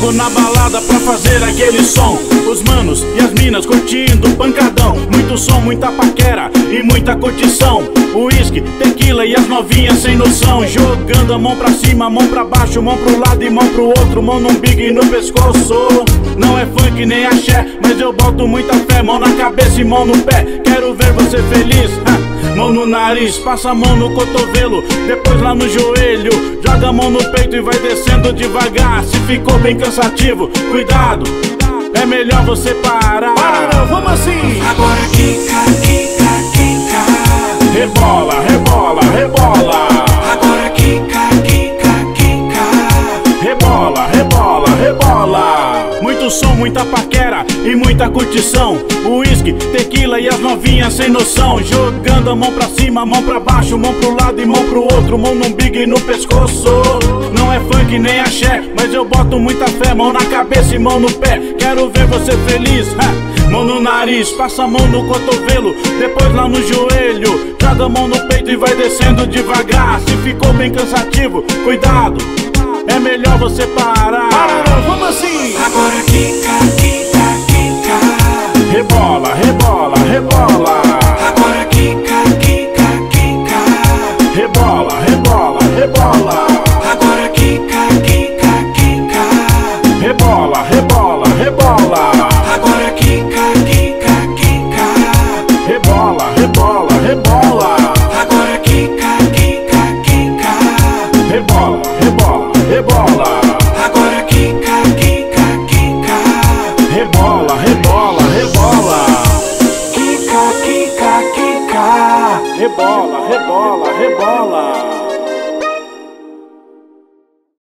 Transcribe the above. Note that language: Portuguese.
chego na balada pra fazer aquele som. Os manos e as minas curtindo pancadão. Muito som, muita paquera e muita curtição. Uísque, tequila e as novinhas sem noção. Jogando a mão pra cima, mão pra baixo, mão pro lado e mão pro outro. Mão no big e no pescoço. Não é funk nem axé, mas eu boto muita fé. Mão na cabeça e mão no pé. Quero ver você feliz. Mão no nariz, passa a mão no cotovelo, depois lá no joelho. Joga a mão no peito e vai descendo devagar. Se ficou bem cansativo, cuidado, é melhor você parar. Para não, vamos assim. Agora quica, quica, quica. Rebola, rebola, rebola. Som, muita paquera e muita curtição. Uísque, tequila e as novinhas sem noção. Jogando a mão pra cima, mão pra baixo, mão pro lado e mão pro outro. Mão no big e no pescoço. Não é funk nem axé, mas eu boto muita fé. Mão na cabeça e mão no pé. Quero ver você feliz. Ha! Mão no nariz, passa a mão no cotovelo, depois lá no joelho. Joga a mão no peito e vai descendo devagar. Se ficou bem cansativo, cuidado, é melhor você parar. Rebola, rebola, rebola.